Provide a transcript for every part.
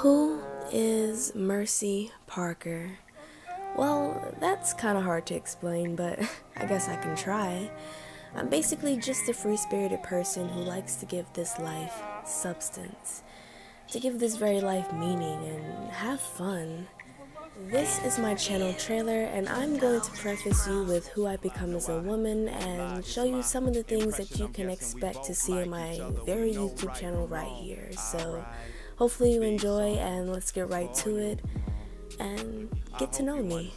Who is Mercy Parker? Well, that's kind of hard to explain, but I guess I can try. I'm basically just a free spirited person who likes to give this life substance, to give this very life meaning and have fun. This is my channel trailer, and I'm going to preface you with who I become as a woman and show you some of the things that you can expect to see in my very YouTube channel right here. So, hopefully, you enjoy, and let's get right to it and get to know me.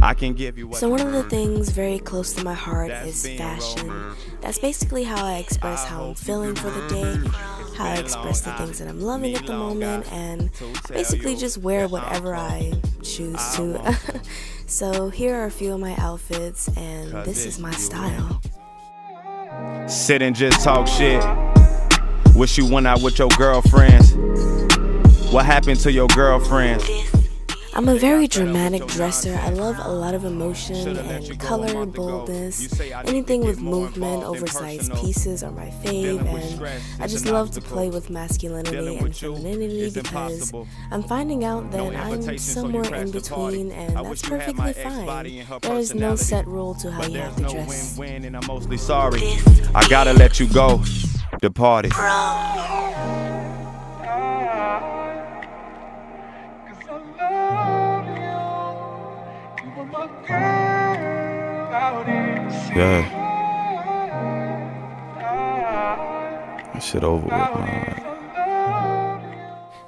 I can give you so one of the things very close to my heart is fashion. That's basically how I express how I'm feeling for the day, how I express the things that I'm loving at the moment, and I basically just wear whatever I choose to. so here are a few of my outfits, and this is my style. Sit and just talk shit. Wish you went out with your girlfriends. What happened to your girlfriends? I'm a very dramatic dresser. I love a lot of emotion and color, boldness. Anything with movement, oversized pieces are my fave, and I just love to play with masculinity and femininity because I'm finding out that I'm somewhere in between, and that's perfectly fine. There is no set rule to how you have to dress. I'm mostly sorry. I gotta let you go. Departed. Yeah. That shit over with, man.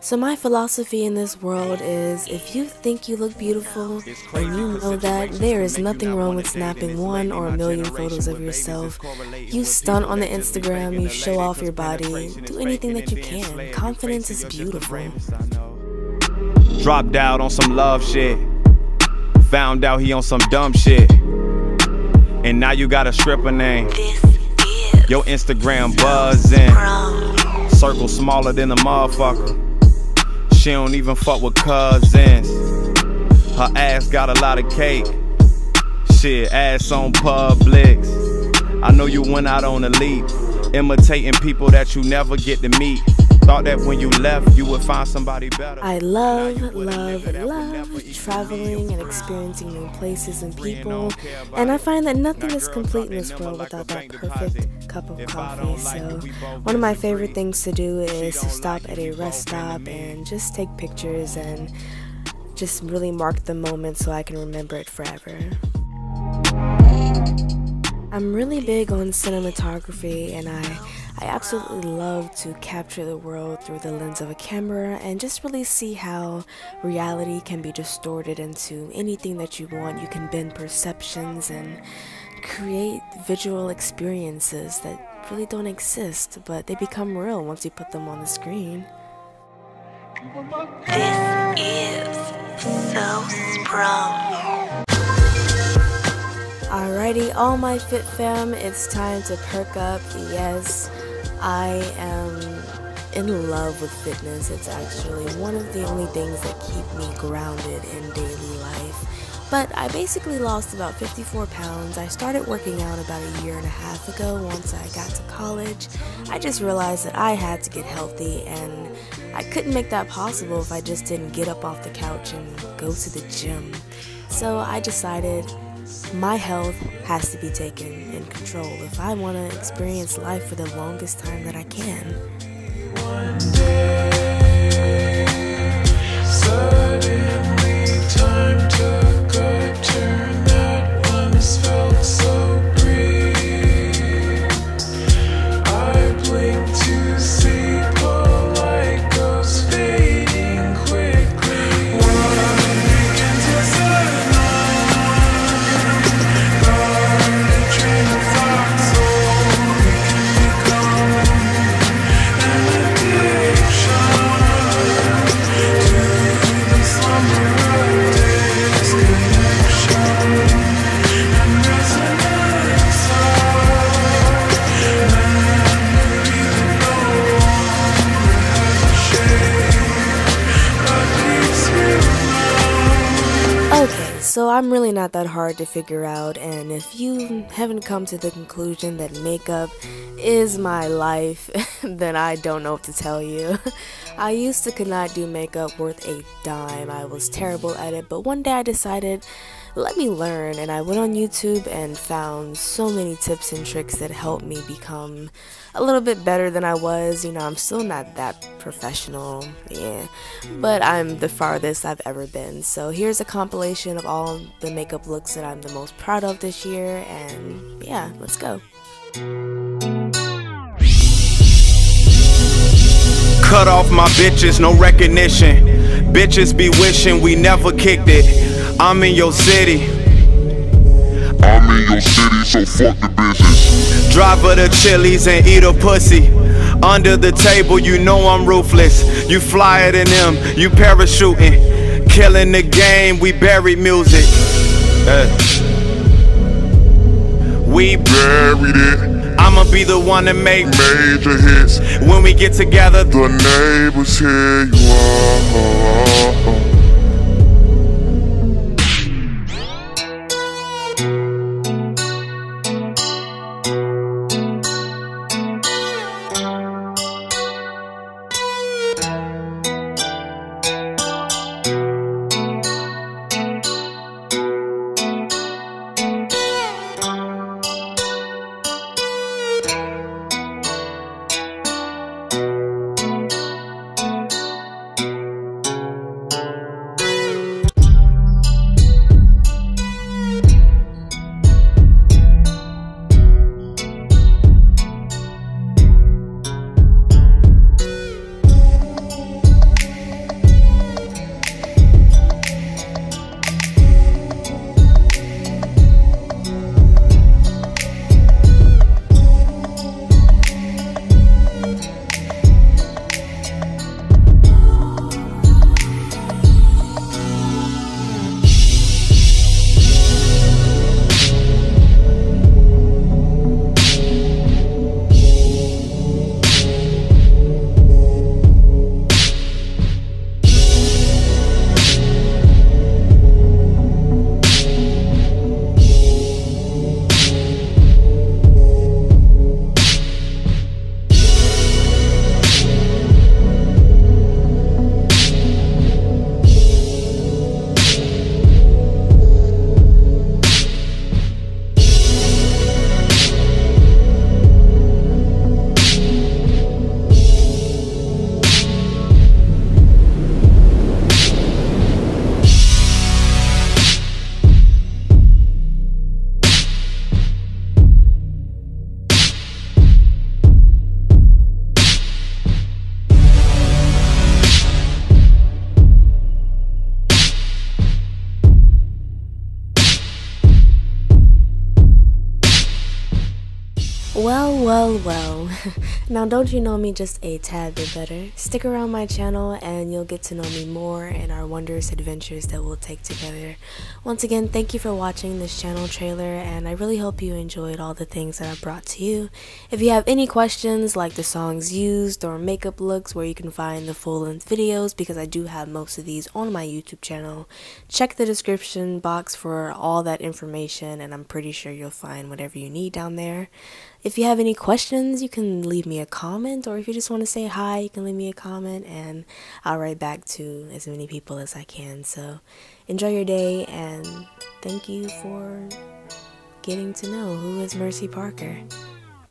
So, my philosophy in this world is if you think you look beautiful and you know that, there is nothing wrong with snapping one or a million photos of yourself. You stunt on the Instagram, you show off your body, do anything that you can. Confidence is beautiful. Dropped out on some love shit. Found out he on some dumb shit. And now you got a stripper name. Your Instagram buzzing. Circle smaller than a motherfucker. She don't even fuck with cousins. Her ass got a lot of cake. Shit, ass on Publix. I know you went out on a leap, imitating people that you never get to meet. Thought that when you left, you would find somebody better. I love, love, love traveling and experiencing new places and people. And I find that nothing is complete in this world without that perfect cup of coffee. So, one of my favorite things to do is to stop at a rest stop and just take pictures and just really mark the moment so I can remember it forever. I'm really big on cinematography and I I absolutely love to capture the world through the lens of a camera and just really see how reality can be distorted into anything that you want. You can bend perceptions and create visual experiences that really don't exist, but they become real once you put them on the screen. This is so sprung. Alrighty, all my fit fam, it's time to perk up. Yes, I am in love with fitness. It's actually one of the only things that keep me grounded in daily life. But I basically lost about 54 pounds. I started working out about a year and a half ago once I got to college. I just realized that I had to get healthy and I couldn't make that possible if I just didn't get up off the couch and go to the gym. So I decided my health has to be taken in control if I want to experience life for the longest time that I can. I'm really not that hard to figure out, and if you haven't come to the conclusion that makeup is my life, then I don't know what to tell you. I used to could not do makeup worth a dime. I was terrible at it, but one day I decided let me learn and I went on YouTube and found so many tips and tricks that helped me become a little bit better than I was. You know, I'm still not that professional, yeah, but I'm the farthest I've ever been. So here's a compilation of all the makeup looks that I'm the most proud of this year, and yeah, let's go. Cut off my bitches, no recognition. Bitches be wishing we never kicked it. I'm in your city. I'm in your city, so fuck the business. Drive her to Chili's and eat a pussy. Under the table, you know I'm ruthless. You flyer than them, you parachuting. Killing the game, we bury music. Uh. We buried it. I'ma be the one to make major hits. When we get together, the neighbors hear you are. Well, well, well. now, don't you know me just a tad bit better? Stick around my channel and you'll get to know me more and our wondrous adventures that we'll take together. Once again, thank you for watching this channel trailer and I really hope you enjoyed all the things that I brought to you. If you have any questions like the songs used or makeup looks where you can find the full-length videos because I do have most of these on my YouTube channel, check the description box for all that information and I'm pretty sure you'll find whatever you need down there. If you have any questions, you can leave me a comment, or if you just want to say hi, you can leave me a comment, and I'll write back to as many people as I can. So enjoy your day, and thank you for getting to know who is Mercy Parker.